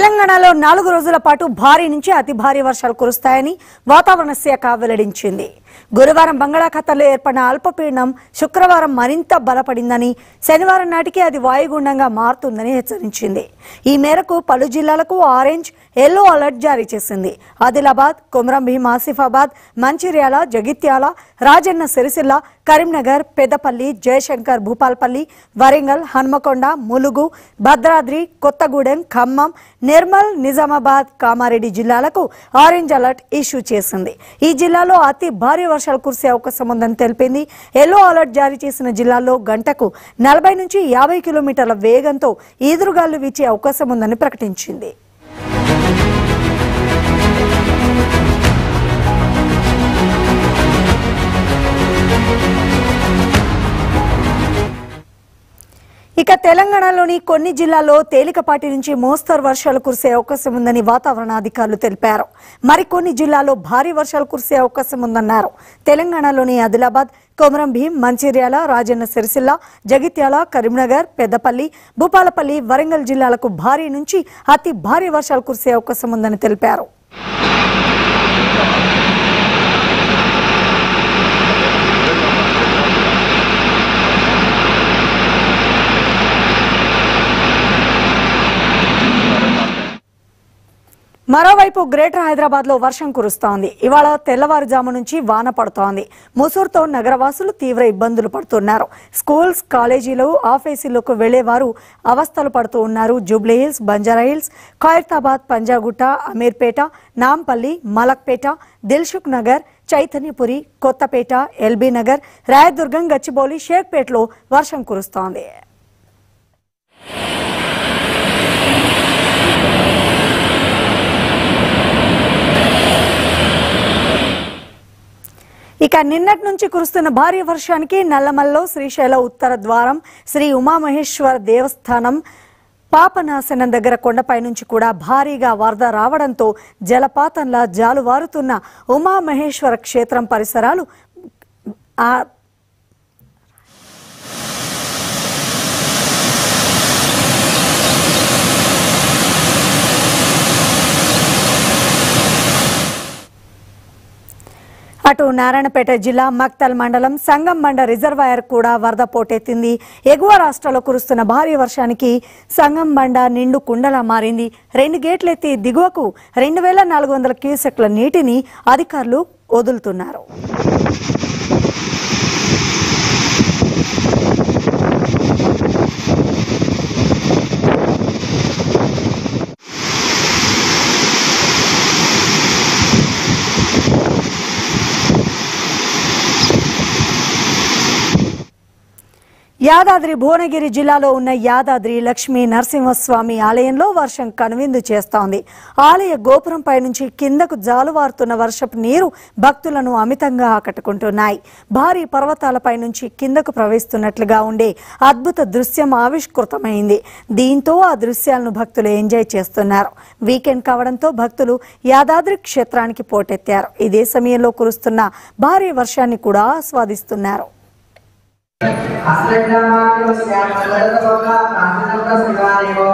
la తెలంగాణలో నాలుగు రోజుల పాటు భారీ నుంచి అతి భారీ వర్షాలు కురుస్తాయని వాతావరణ శాఖ వెల్లడించింది. గురువారం బంగాళాఖాతంలో ఏర్పడిన అల్పపీడనం శుక్రవారం మరింత బలపడిందని శనివారం నాటికి అది వాయుగుండంగా మారుతుందని హెచ్చరించింది. ఈ మేరకు పలు జిల్లాలకు ఆరెంజ్ ఎల్లో అలర్ట్ జారీ చేసింది. ఆదిలాబాద్ కొమరం భీం ఆసిఫాబాద్ మంచిర్యాల జగిత్యాల రాజన్న సిరిసిల్ల కరీంనగర్ పెద్దపల్లి జయశంకర్ భూపాల్పల్లి వరంగల్ హన్మకొండ ములుగు భద్రాద్రి కొత్తగూడెం ఖమ్మం నిర్మల్ నిజామాబాద్ కామారెడ్డి జిల్లాలకు ఆరెంజ్ అలర్ట్ ఇష్యూ చేసింది. ఈ జిల్లాలో అతి భారీ వర్షాలు కురిసే అవకాశం ఉందని తెలిపింది. ఎల్లో అలర్ట్ జారీ చేసిన జిల్లాలో గంటకు నలభై నుంచి యాభై కిలోమీటర్ల వేగంతో ఈదురుగాలు వీచే అవకాశం ఉందని ప్రకటించింది. ఇక తెలంగాణలోని కొన్ని జిల్లాల్లో తేలికపాటి నుంచి మోస్తరు వర్షాలు కురిసే అవకాశం ఉందని వాతావరణ అధికారులు తెలిపారు. మరికొన్ని జిల్లాల్లో భారీ వర్షాలు కురిసే అవకాశం ఉందన్నారు. తెలంగాణలోని ఆదిలాబాద్ కొమరం భీం మంచిర్యాల రాజన్న సిరిసిల్ల జగిత్యాల కరీంనగర్ పెద్దపల్లి భూపాలపల్లి వరంగల్ జిల్లాలకు భారీ నుంచి అతి భారీ వర్షాలు కురిసే అవకాశం ఉందని తెలిపారు. మరోవైపు గ్రేటర్ హైదరాబాద్లో వర్షం కురుస్తోంది. ఇవాళ తెల్లవారుజాము నుంచి వాన పడుతోంది. ముసూరుతో నగరవాసులు తీవ్ర ఇబ్బందులు పడుతున్నారు. స్కూల్స్ కాలేజీలు ఆఫీసులకు వెళ్ళేవారు అవస్థలు పడుతూ ఉన్నారు. జూబ్లీ హిల్స్ బంజారా హిల్స్ ఖైరతాబాద్ పంజాగుట్ట అమీర్పేట నాంపల్లి మలక్పేట దిల్షుక్ నగర్ చైతన్యపురి కొత్తపేట ఎల్బీ నగర్ రాయదుర్గం గచ్చిబౌలి షేక్పేటలో వర్షం కురుస్తోంది. ఇక నిన్నటి నుంచి కురుస్తున్న భారీ వర్షానికి నల్లమల్లో శ్రీశైల ఉత్తర ద్వారం శ్రీ ఉమామహేశ్వర దేవస్థానం పాపనాశనం దగ్గర కొండపై నుంచి కూడా భారీగా వరద రావడంతో జలపాతంలా జాలువారుతున్న ఉమామహేశ్వర క్షేత్రం పరిసరాలు అటు నారాయణపేట జిల్లా మక్తల్ మండలం సంగం మండ రిజర్వాయర్ కూడా వరద పోటెత్తింది. ఎగువ రాష్ట్రాల్లో కురుస్తున్న భారీ వర్షానికి సంగం బండ నిండు కుండలా మారింది. రెండు గేట్లెత్తి దిగువకు రెండు వేల నాలుగు వందల క్యూసెక్ల నీటిని అధికారులు వదులుతున్నారు. యాదాద్రి భువనగిరి జిల్లాలో ఉన్న యాదాద్రి లక్ష్మీ నరసింహస్వామి ఆలయంలో వర్షం కనువిందు చేస్తోంది. ఆలయ గోపురంపై నుంచి కిందకు జాలువారుతున్న వర్షపు నీరు భక్తులను అమితంగా ఆకట్టుకుంటున్నాయి. భారీ పర్వతాలపై నుంచి కిందకు ప్రవహిస్తున్నట్లుగా ఉండే అద్భుత దృశ్యం ఆవిష్కృతమైంది. దీంతో ఆ దృశ్యాలను భక్తులు ఎంజాయ్ చేస్తున్నారు. వీకెండ్ కావడంతో భక్తులు యాదాద్రి క్షేత్రానికి పోటెత్తారు. ఇదే సమయంలో కురుస్తున్న భారీ వర్షాన్ని కూడా ఆస్వాదిస్తున్నారు. అశ్రద్ధమానస్యామలదోగా ప్రార్థనక శివానివో